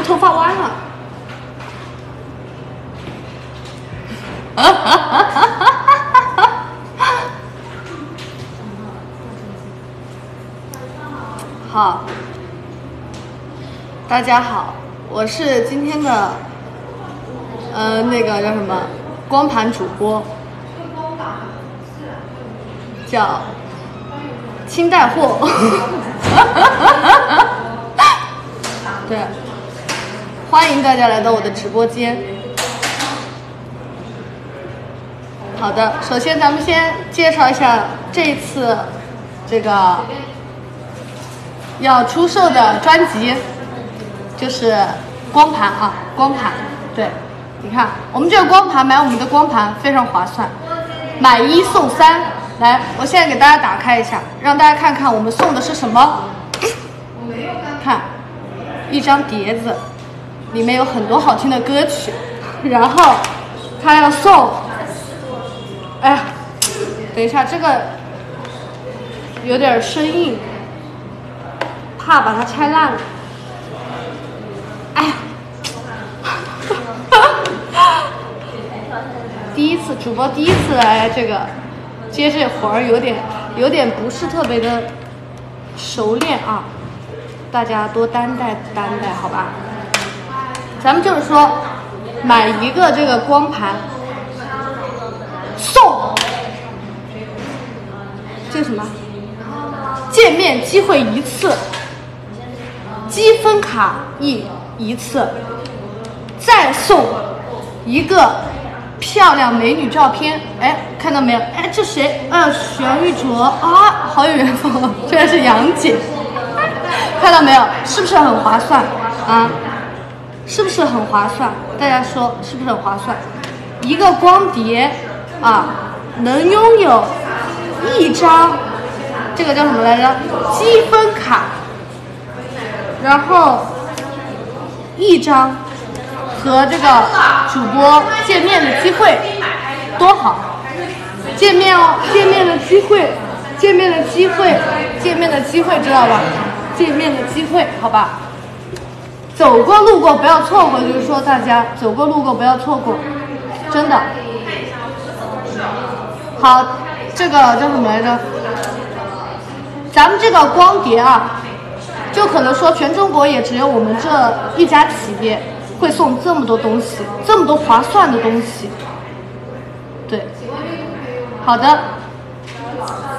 这头发弯了。好，大家好，我是今天的，呃，那个叫什么光盘主播，叫清代货。对，欢迎大家来到我的直播间。好的，首先咱们先介绍一下这一次这个要出售的专辑，就是光盘啊，光盘。对，你看我们这个光盘，买我们的光盘非常划算，买一送三。来，我现在给大家打开一下，让大家看看我们送的是什么。看。一张碟子，里面有很多好听的歌曲，然后他要送，哎呀，等一下这个有点生硬，怕把它拆烂了，哎呀，第一次主播第一次来这个接这活儿，有点有点不是特别的熟练啊。大家多担待担待，好吧？咱们就是说，买一个这个光盘送这什么？见面机会一次，积分卡一一次，再送一个漂亮美女照片。哎，看到没有？哎，这谁？呃，玄玉卓啊，好有缘分，居然是杨姐。看到没有？是不是很划算啊？是不是很划算？大家说是不是很划算？一个光碟啊，能拥有一张这个叫什么来着？积分卡，然后一张和这个主播见面的机会，多好！见面哦，见面的机会，见面的机会，见面的机会，知道吧？见面的机会，好吧，走过路过不要错过，就是说大家走过路过不要错过，真的。好，这个叫什么来着？咱们这个光碟啊，就可能说全中国也只有我们这一家企业会送这么多东西，这么多划算的东西。对，好的。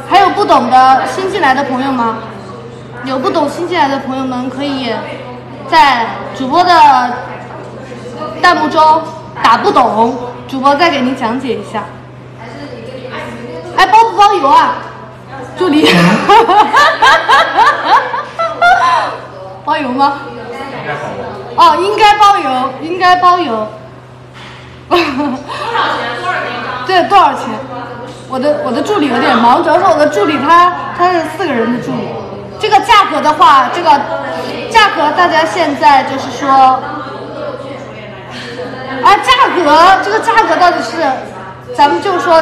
还有不懂的新进来的朋友吗？有不懂新进来的朋友们，可以在主播的弹幕中打不懂，主播再给您讲解一下。哎，包不包邮啊？助理，包邮吗？哦，应该包邮，应该包邮。多少钱？多少钱？对，多少钱？我的我的助理有点忙，主要是我的助理他他是四个人的助理。这个价格的话，这个价格大家现在就是说，啊，价格这个价格到底是，咱们就是说，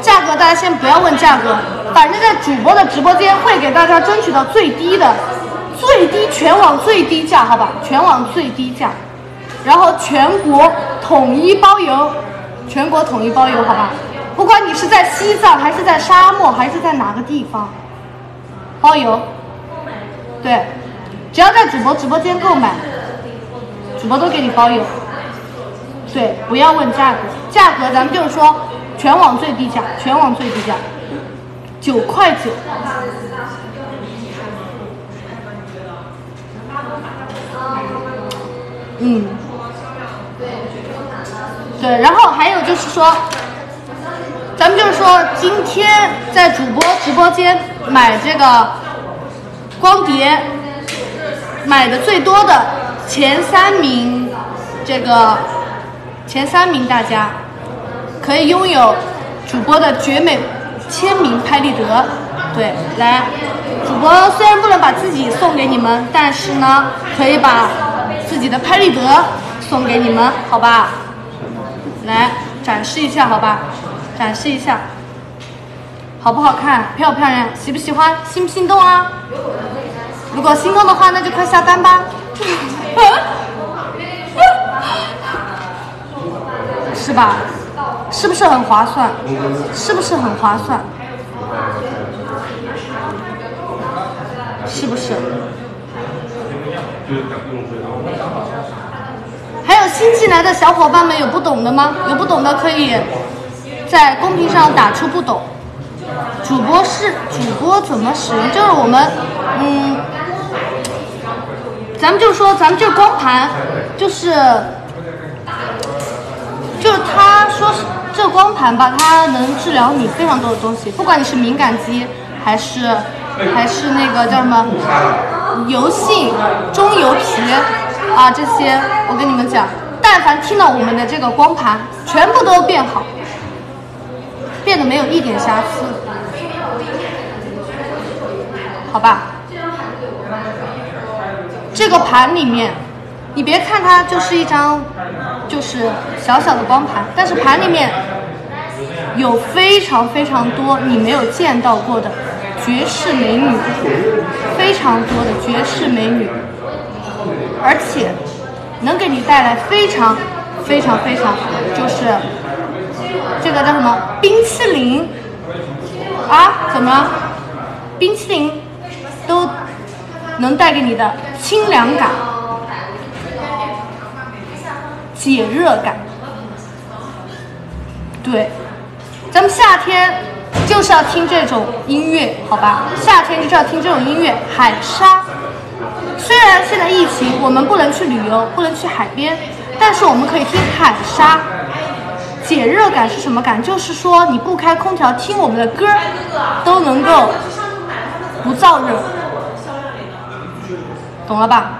价格大家先不要问价格，反正在主播的直播间会给大家争取到最低的，最低全网最低价，好吧，全网最低价，然后全国统一包邮，全国统一包邮，好吧，不管你是在西藏还是在沙漠还是在哪个地方。包邮，对，只要在主播直播间购买，主播都给你包邮。对，不要问价格，价格咱们就是说全网最低价，全网最低价，九块九。嗯，对，然后还有就是说。咱们就是说，今天在主播直播间买这个光碟，买的最多的前三名，这个前三名大家可以拥有主播的绝美签名拍立得。对，来，主播虽然不能把自己送给你们，但是呢，可以把自己的拍立得送给你们，好吧？来展示一下，好吧？展示一下，好不好看？漂不漂亮？喜不喜欢？心不心动啊？如果心动的话，那就快下单吧。是吧？是不是很划算？是不是很划算？是不是？还有新进来的小伙伴们有不懂的吗？有不懂的可以在公屏上打出不懂。主播是主播怎么使用？就是我们，嗯，咱们就说咱们这光盘，就是，就是他说这光盘吧，它能治疗你非常多的东西，不管你是敏感肌还是还是那个叫什么油性、中油皮啊这些，我跟你们讲，但凡听到我们的这个光盘，全部都变好，变得没有一点瑕疵。好吧，这个盘里面，你别看它就是一张，就是小小的光盘，但是盘里面有非常非常多你没有见到过的绝世美女，非常多的绝世美女，而且能给你带来非常非常非常，就是这个叫什么冰淇淋啊？怎么冰淇淋？都能带给你的清凉感、解热感。对，咱们夏天就是要听这种音乐，好吧？夏天就是要听这种音乐，海沙。虽然现在疫情，我们不能去旅游，不能去海边，但是我们可以听海沙。解热感是什么感？就是说你不开空调，听我们的歌都能够不燥热。懂了吧？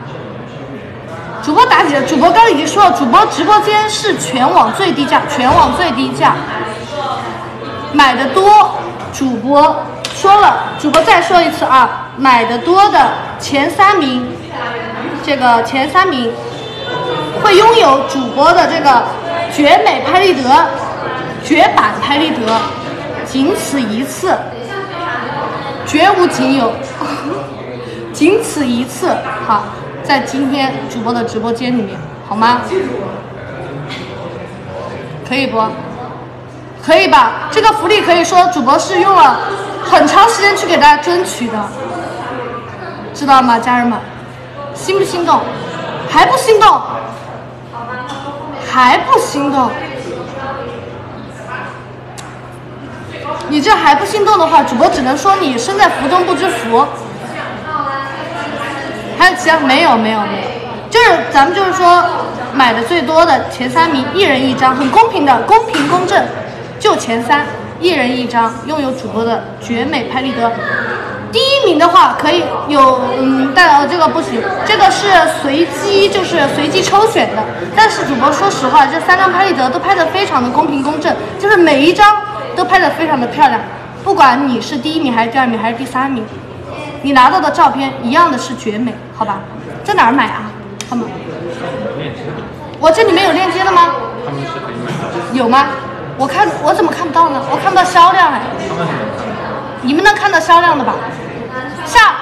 主播打几？主播刚已经说了，主播直播间是全网最低价，全网最低价。买的多，主播说了，主播再说一次啊，买的多的前三名，这个前三名会拥有主播的这个绝美拍立得，绝版拍立得，仅此一次，绝无仅有。仅此一次，好，在今天主播的直播间里面，好吗？可以不？可以吧？这个福利可以说主播是用了很长时间去给大家争取的，知道吗，家人们？心不心动？还不心动？还不心动？你这还不心动的话，主播只能说你身在福中不知福。还有其他没有没有没有，就是咱们就是说买的最多的前三名，一人一张，很公平的，公平公正，就前三，一人一张，拥有主播的绝美拍立得。第一名的话可以有，嗯，但呃这个不行，这个是随机，就是随机抽选的。但是主播说实话，这三张拍立得都拍的非常的公平公正，就是每一张都拍的非常的漂亮，不管你是第一名还是第二名还是第三名。你拿到的照片一样的是绝美，好吧？在哪儿买啊？他们？我这里面有链接的吗？有吗？我看我怎么看不到呢？我看不到销量哎。你们能看到销量的吧？下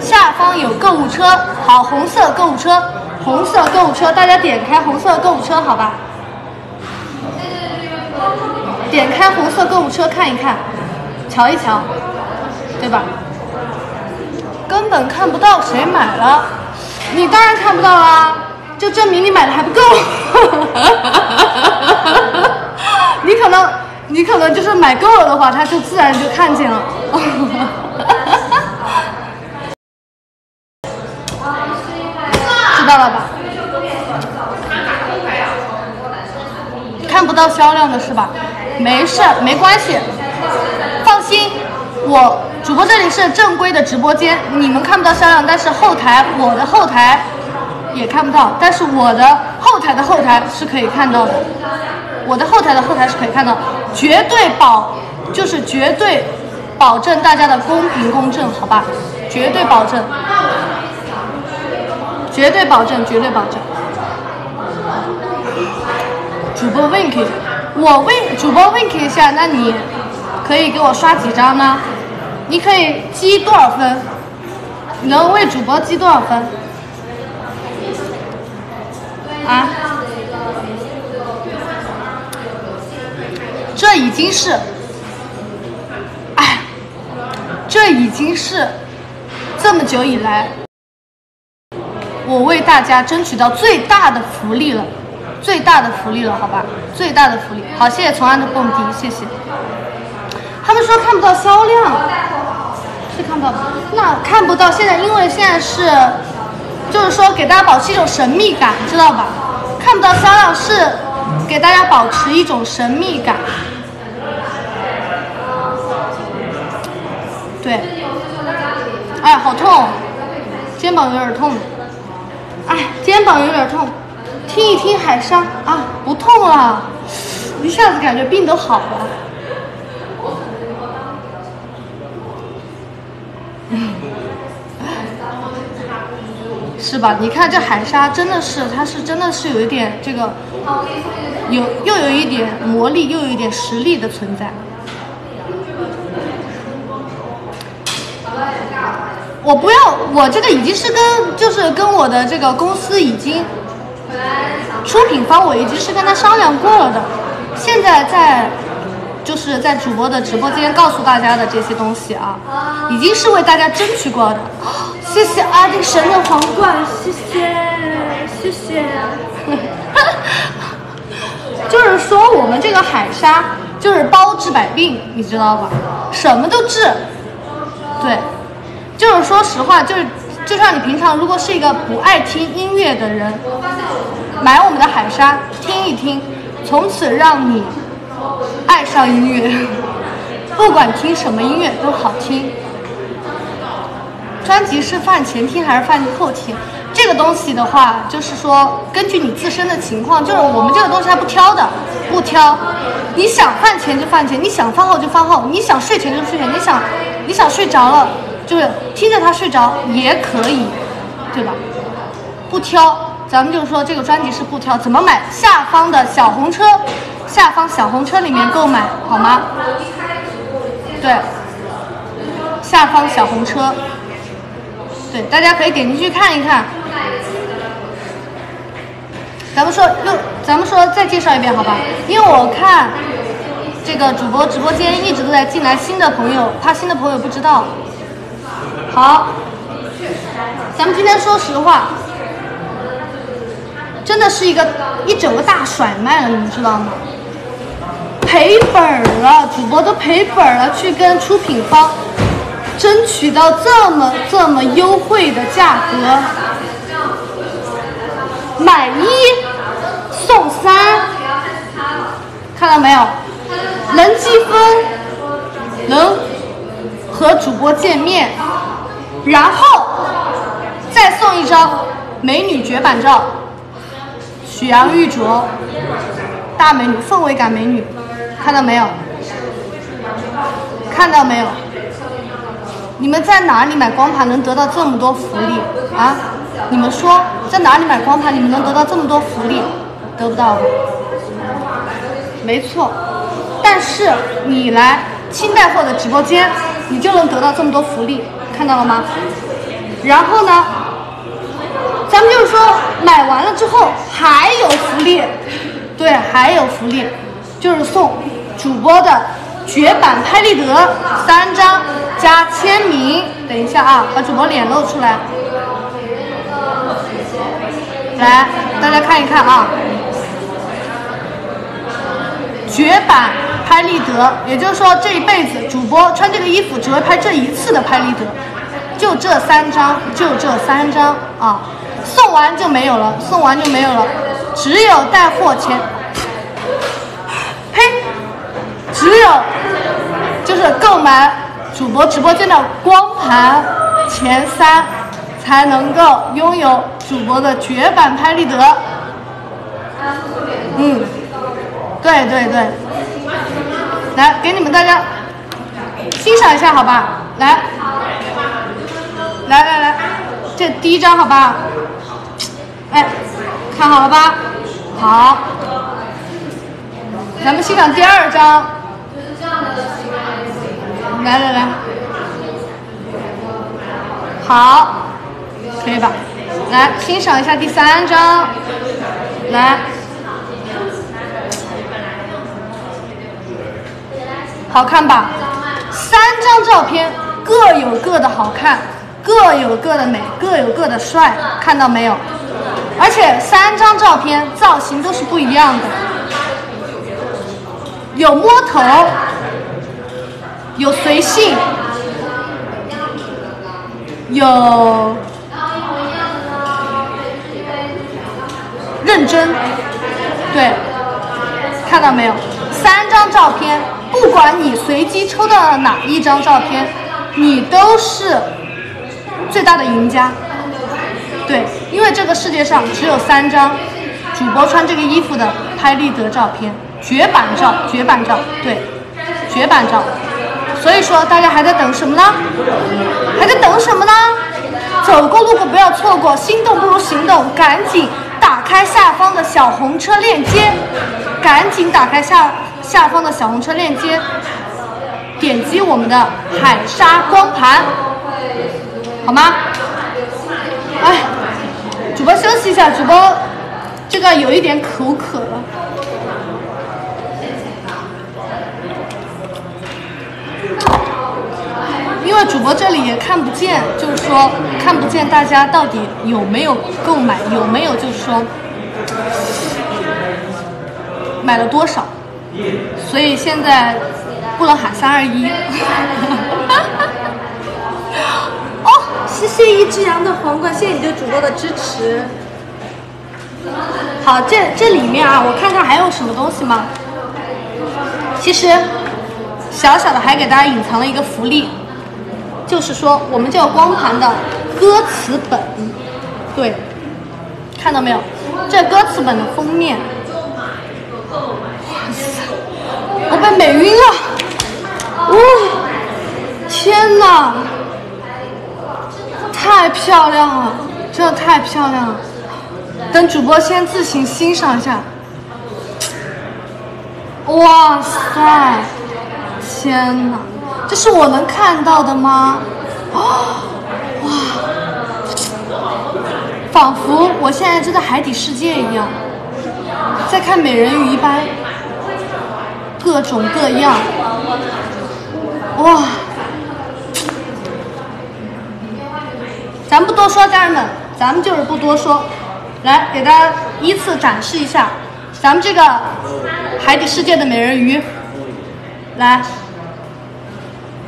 下方有购物车，好，红色购物车，红色购物车，大家点开红色购物车，好吧？点开红色购物车看一看，瞧一瞧，对吧？根本看不到谁买了，你当然看不到啦，就证明你买的还不够。你可能，你可能就是买够了的话，他就自然就看见了。知道了吧？看不到销量的是吧？没事，没关系，放心，我。主播这里是正规的直播间，你们看不到销量，但是后台我的后台也看不到，但是我的后台的后台是可以看到的，我的后台的后台是可以看到，绝对保就是绝对保证大家的公平公正，好吧？绝对保证，绝对保证，绝对保证。主播 wink，我 wink，主播 wink 一下，那你可以给我刷几张呢？你可以积多少分？能为主播积多少分？啊，这已经是，哎，这已经是这么久以来我为大家争取到最大的福利了，最大的福利了，好吧，最大的福利。好，谢谢从安的蹦迪，谢谢。他们说看不到销量，是看不到，那看不到。现在因为现在是。就是说，给大家保持一种神秘感，知道吧？看不到销量是给大家保持一种神秘感。对，哎，好痛，肩膀有点痛。哎，肩膀有点痛，听一听海沙啊，不痛了，一下子感觉病都好了。是吧？你看这海沙真的是，它是真的是有一点这个，有又有一点魔力，又有一点实力的存在。我不要，我这个已经是跟就是跟我的这个公司已经出品方，我已经是跟他商量过了的。现在在就是在主播的直播间告诉大家的这些东西啊，已经是为大家争取过的。谢谢阿迪神的皇冠，谢谢谢谢。就是说我们这个海沙就是包治百病，你知道吧？什么都治。对，就是说实话，就是就像你平常如果是一个不爱听音乐的人，买我们的海沙听一听，从此让你爱上音乐，不管听什么音乐都好听。专辑是饭前听还是饭后听？这个东西的话，就是说根据你自身的情况，就是我们这个东西还不挑的，不挑。你想饭前就饭前，你想饭后就饭后，你想睡前就睡前，你想你想睡着了，就是听着它睡着也可以，对吧？不挑，咱们就是说这个专辑是不挑，怎么买？下方的小红车，下方小红车里面购买好吗？对，下方小红车。对，大家可以点进去看一看。咱们说又，咱们说再介绍一遍，好吧？因为我看这个主播直播间一直都在进来新的朋友，怕新的朋友不知道。好，咱们今天说实话，真的是一个一整个大甩卖了，你们知道吗？赔本了，主播都赔本了，去跟出品方。争取到这么这么优惠的价格，买一送三，看到没有？能积分，能和主播见面，然后再送一张美女绝版照，许阳玉镯，大美女，氛围感美女，看到没有？看到没有？你们在哪里买光盘能得到这么多福利啊？你们说在哪里买光盘你们能得到这么多福利？得不到吧？没错，但是你来清代货的直播间，你就能得到这么多福利，看到了吗？然后呢，咱们就是说买完了之后还有福利，对，还有福利，就是送主播的。绝版拍立得三张加签名，等一下啊，把主播脸露出来，来大家看一看啊，绝版拍立得，也就是说这一辈子主播穿这个衣服只会拍这一次的拍立得，就这三张，就这三张啊，送完就没有了，送完就没有了，只有带货前，呸，只有。就是购买主播直播间的光盘前三，才能够拥有主播的绝版拍立得。嗯，对对对，来给你们大家欣赏一下，好吧？来，来来来，这第一张，好吧？哎，看好了吧？好，咱们欣赏第二张。来来来，好，可以吧？来欣赏一下第三张，来，好看吧？三张照片各有各的好看，各有各的美，各有各的帅，看到没有？而且三张照片造型都是不一样的，有摸头，有随性，有认真，对，看到没有？三张照片，不管你随机抽到了哪一张照片，你都是最大的赢家。对，因为这个世界上只有三张主播穿这个衣服的拍立得照片，绝版照，绝版照，对，绝版照。所以说大家还在等什么呢？还在等什么呢？走过路过不要错过，心动不如行动，赶紧打开下方的小红车链接，赶紧打开下下方的小红车链接，点击我们的海沙光盘，好吗？哎。主播休息一下，主播这个有一点口渴了，因为主播这里也看不见，就是说看不见大家到底有没有购买，有没有就是说买了多少，所以现在不能喊三二一。哦谢谢一只羊的皇冠，谢谢你对主播的支持。好，这这里面啊，我看看还有什么东西吗？其实小小的还给大家隐藏了一个福利，就是说我们这个光盘的歌词本，对，看到没有？这歌词本的封面，我被美晕了！哇，天哪！太漂亮了，真的太漂亮了。等主播先自行欣赏一下。哇塞，天哪，这是我能看到的吗？哇，仿佛我现在就在海底世界一样，在看美人鱼一般，各种各样。哇。咱不多说，家人们，咱们就是不多说，来给大家依次展示一下咱们这个海底世界的美人鱼，来，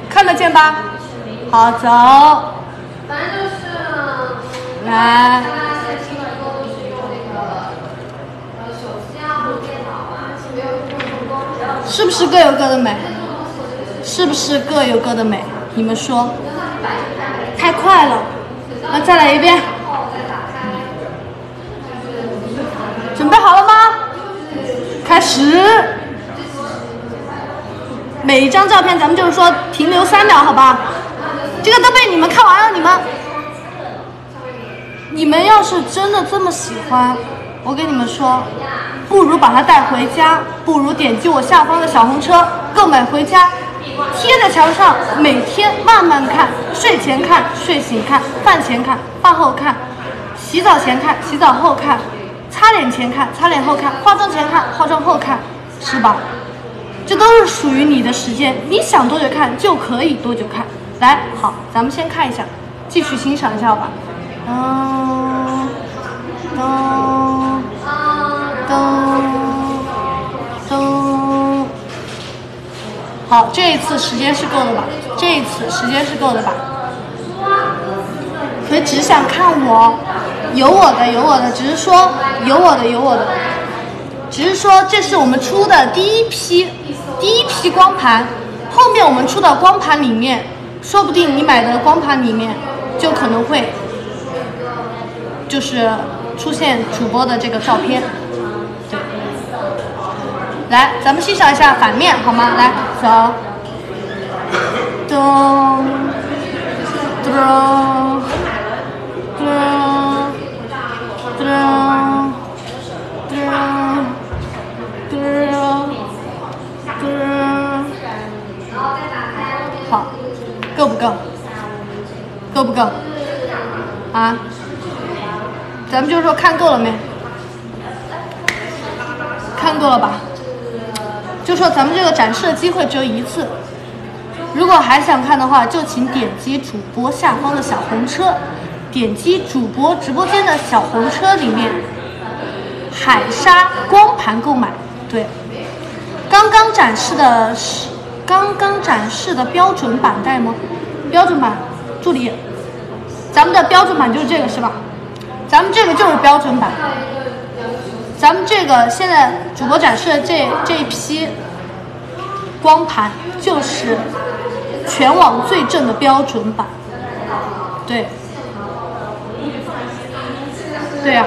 看得见吧？好，走，来，是不是各有各的美？是不是各有各的美？你们说，太快了。那再来一遍，准备好了吗？开始。每一张照片咱们就是说停留三秒，好吧？这个都被你们看完了，你们，你们要是真的这么喜欢，我跟你们说，不如把它带回家，不如点击我下方的小红车购买回家。贴在墙上，每天慢慢看，睡前看，睡醒看，饭前看，饭后看，洗澡前看，洗澡后看，擦脸前看，擦脸后看，化妆前看，化妆后看，是吧？这都是属于你的时间，你想多久看就可以多久看。来，好，咱们先看一下，继续欣赏一下吧。嗯，嗯噔噔。好，这一次时间是够的吧？这一次时间是够的吧？可只想看我，有我的有我的，只是说有我的有我的，只是说这是我们出的第一批第一批光盘，后面我们出的光盘里面，说不定你买的光盘里面就可能会就是出现主播的这个照片。来，咱们欣赏一下反面好吗？来，走，咚，咚，咚，咚，咚，咚，咚，好，够不够？够不够？啊？咱们就是说看够了没？看够了吧？就说咱们这个展示的机会只有一次，如果还想看的话，就请点击主播下方的小红车，点击主播直播间的小红车里面海沙光盘购买。对，刚刚展示的是刚刚展示的标准版带吗？标准版，助理，咱们的标准版就是这个是吧？咱们这个就是标准版。咱们这个现在主播展示的这这一批光盘，就是全网最正的标准版，对，对呀，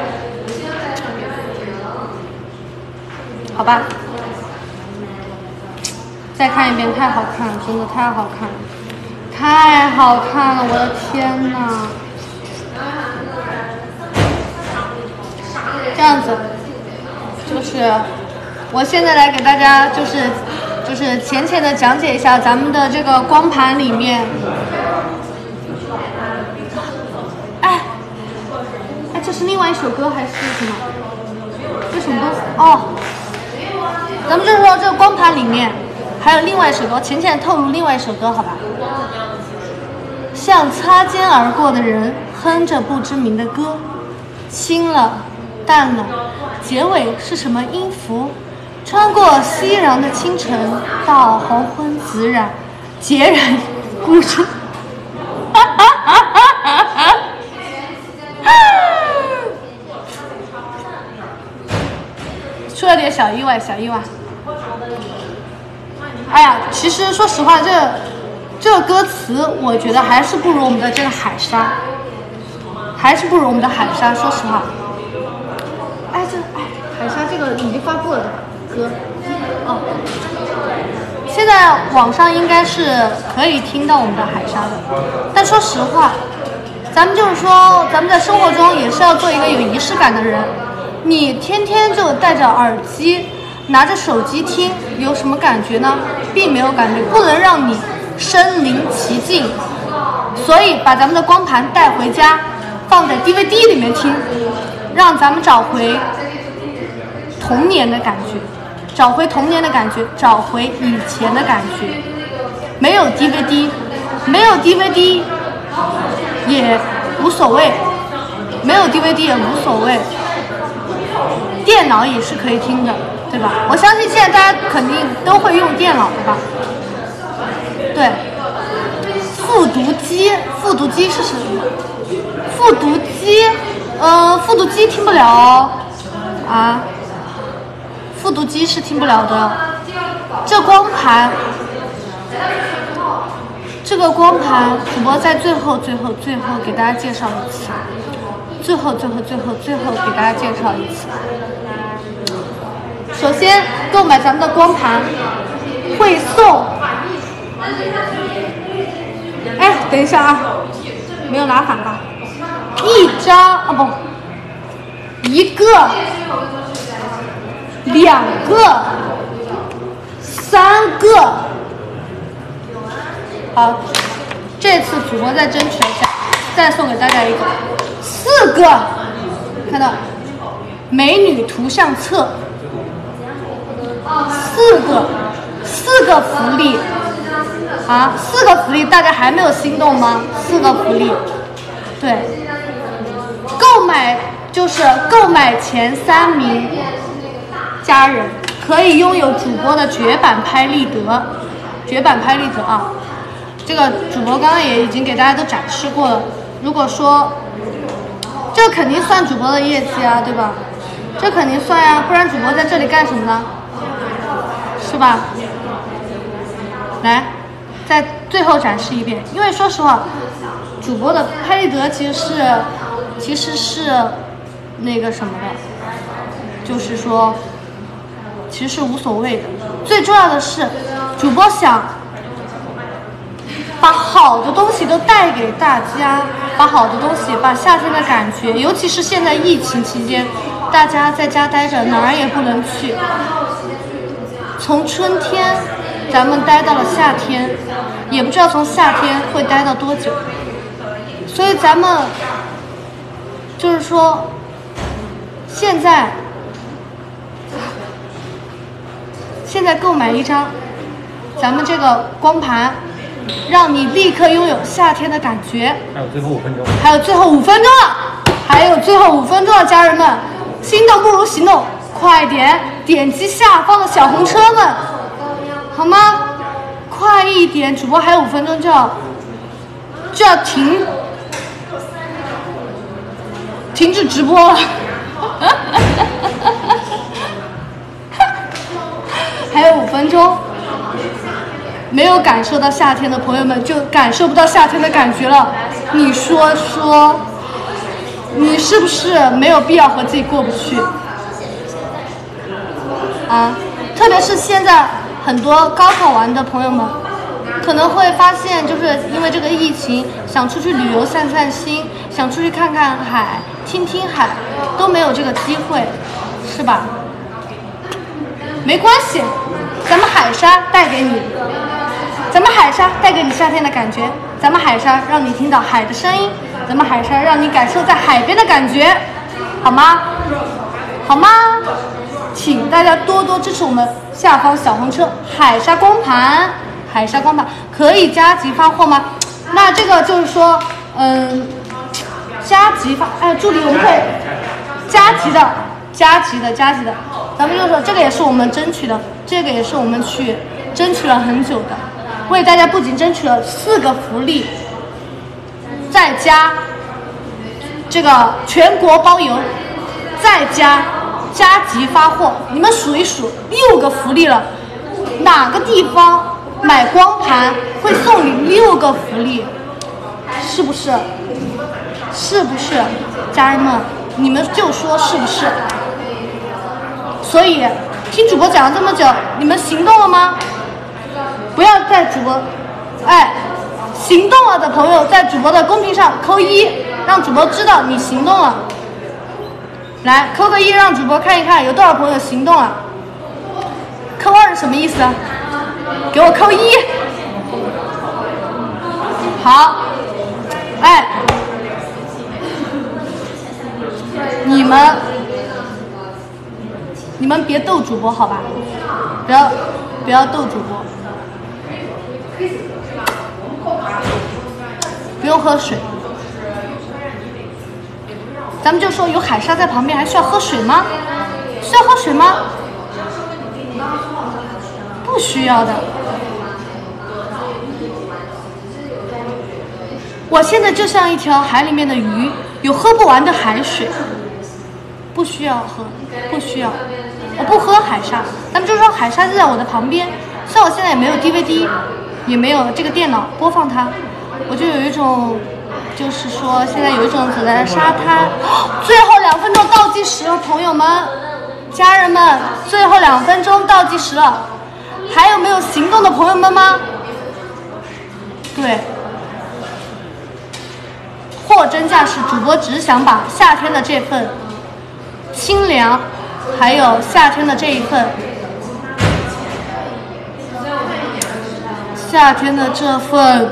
好吧，再看一遍，太好看了，真的太好看了，太好看了，我的天呐！这样子。就是我现在来给大家，就是就是浅浅的讲解一下咱们的这个光盘里面。哎，哎，这是另外一首歌还是什么？这什么东西？哦，咱们就是说这个光盘里面还有另外一首歌，浅浅透露另外一首歌，好吧？像擦肩而过的人哼着不知名的歌，轻了，淡了。结尾是什么音符？穿过熙攘的清晨，到黄昏自然，孑然孤身。出了点小意外，小意外。哎呀，其实说实话，这这歌词，我觉得还是不如我们的这个海沙，还是不如我们的海沙。说实话。已经发布了的歌，哦，现在网上应该是可以听到我们的海沙的。但说实话，咱们就是说，咱们在生活中也是要做一个有仪式感的人。你天天就戴着耳机，拿着手机听，有什么感觉呢？并没有感觉，不能让你身临其境。所以把咱们的光盘带回家，放在 DVD 里面听。让咱们找回童年的感觉，找回童年的感觉，找回以前的感觉。没有 DVD，没有 DVD 也无所谓，没有 DVD 也无所谓。电脑也是可以听的，对吧？我相信现在大家肯定都会用电脑的吧？对，复读机，复读机是什么？复读机。嗯，复读机听不了哦，啊，复读机是听不了的。这光盘，这个光盘，主播在最后、最后、最后给大家介绍一次，最后、最后、最后、最后给大家介绍一次。首先，购买咱们的光盘会送，哎，等一下啊，没有拿反吧？一张啊不，一个，两个，三个，好，这次主播再争取一下，再送给大家一个，四个，看到，美女图像册，四个，四个福利，啊，四个福利，大家还没有心动吗？四个福利，对。购买就是购买前三名。家人可以拥有主播的绝版拍立得，绝版拍立得啊！这个主播刚刚也已经给大家都展示过了。如果说这肯定算主播的业绩啊，对吧？这肯定算呀，不然主播在这里干什么呢？是吧？来，再最后展示一遍，因为说实话，主播的拍立得其实是。其实是那个什么的，就是说，其实是无所谓的。最重要的是，主播想把好的东西都带给大家，把好的东西，把夏天的感觉，尤其是现在疫情期间，大家在家待着，哪儿也不能去。从春天，咱们待到了夏天，也不知道从夏天会待到多久，所以咱们。就是说，现在现在购买一张咱们这个光盘，让你立刻拥有夏天的感觉。还有最后五分钟，还有最后五分钟了，还有最后五分钟了，家人们，心动不如行动，快点点击下方的小红车们，好吗？快一点，主播还有五分钟就要就要停停止直播了，还有五分钟。没有感受到夏天的朋友们，就感受不到夏天的感觉了。你说说，你是不是没有必要和自己过不去？啊，特别是现在很多高考完的朋友们，可能会发现，就是因为这个疫情，想出去旅游散散心，想出去看看海、听听海，都没有这个机会，是吧？没关系，咱们海沙带给你。咱们海沙带给你夏天的感觉，咱们海沙让你听到海的声音，咱们海沙让你感受在海边的感觉，好吗？好吗？请大家多多支持我们下方小红车海沙光盘，海沙光盘可以加急发货吗？那这个就是说，嗯，加急发，哎，助理我们会加急的，加急的，加急的，咱们就说这个也是我们争取的，这个也是我们去争取了很久的。为大家不仅争取了四个福利，再加这个全国包邮，再加加急发货，你们数一数，六个福利了。哪个地方买光盘会送你六个福利？是不是？是不是？家人们，你们就说是不是？所以听主播讲了这么久，你们行动了吗？不要在主播，哎，行动了的朋友在主播的公屏上扣一，让主播知道你行动了。来，扣个一，让主播看一看有多少朋友行动了。扣二是什么意思？给我扣一。好，哎，你们，你们别逗主播好吧？不要，不要逗主播。不用喝水，咱们就说有海沙在旁边，还需要喝水吗？需要喝水吗？不需要的。我现在就像一条海里面的鱼，有喝不完的海水，不需要喝，不需要。我不喝海沙，咱们就说海沙就在我的旁边，像我现在也没有 DVD。也没有这个电脑播放它，我就有一种，就是说现在有一种走在沙滩，最后两分钟倒计时了，朋友们，家人们，最后两分钟倒计时了，还有没有行动的朋友们吗？对，货真价实，主播只想把夏天的这份清凉，还有夏天的这一份。夏天的这份。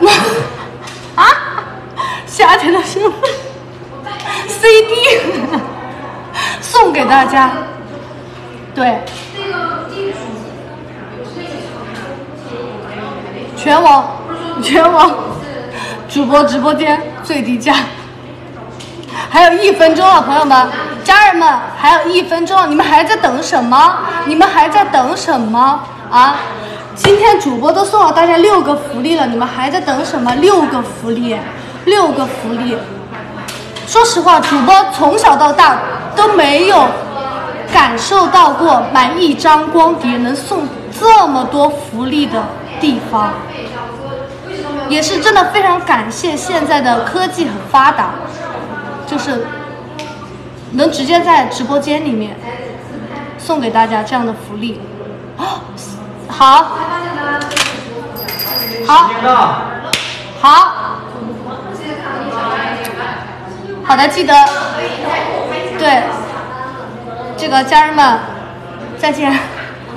啊，夏天的这份。CD 送给大家，对，全网。全网。主播直播间。最低价，还有一分钟了，朋友们。家人们，还有一分钟，你们还在等什么？你们还在等什么啊？今天主播都送了大家六个福利了，你们还在等什么？六个福利，六个福利。说实话，主播从小到大都没有感受到过买一张光碟能送这么多福利的地方，也是真的非常感谢现在的科技很发达，就是。能直接在直播间里面送给大家这样的福利，好，好，好，好的，记得，对，这个家人们，再见，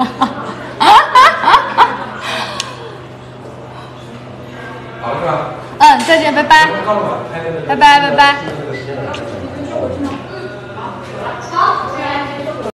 好是吧？嗯，再见，拜拜。拜拜拜拜。好。